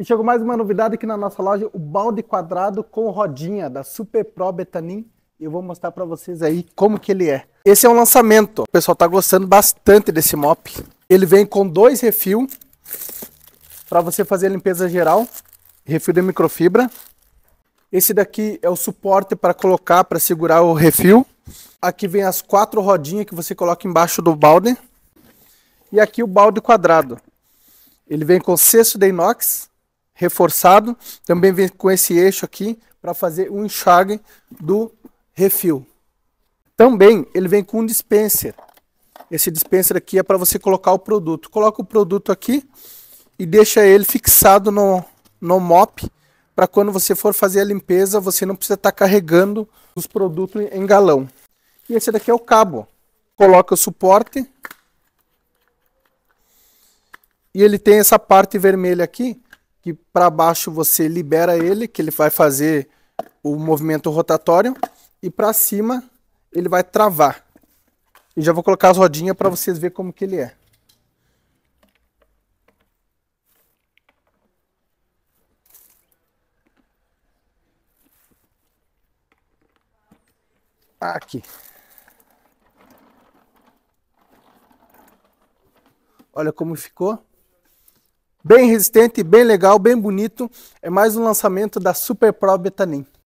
E chegou mais uma novidade aqui na nossa loja, o balde quadrado com rodinha da Super Pro Betanin. Eu vou mostrar para vocês aí como que ele é. Esse é um lançamento, o pessoal tá gostando bastante desse mop. Ele vem com dois refil para você fazer a limpeza geral, refil de microfibra. Esse daqui é o suporte para colocar, para segurar o refil. Aqui vem as quatro rodinhas que você coloca embaixo do balde. E aqui o balde quadrado. Ele vem com cesto de inox, reforçado. Também vem com esse eixo aqui para fazer o enxague do refil. Também ele vem com um dispenser. Esse dispenser aqui é para você colocar o produto. Coloca o produto aqui e deixa ele fixado no, no mop para quando você for fazer a limpeza você não precisa estar tá carregando os produtos em galão. E esse daqui é o cabo. Coloca o suporte e ele tem essa parte vermelha aqui que para baixo você libera ele, que ele vai fazer o movimento rotatório, e para cima ele vai travar. E já vou colocar as rodinhas para vocês verem como que ele é. Aqui. Olha como ficou. Bem resistente, bem legal, bem bonito. É mais um lançamento da Super Pro Betanin.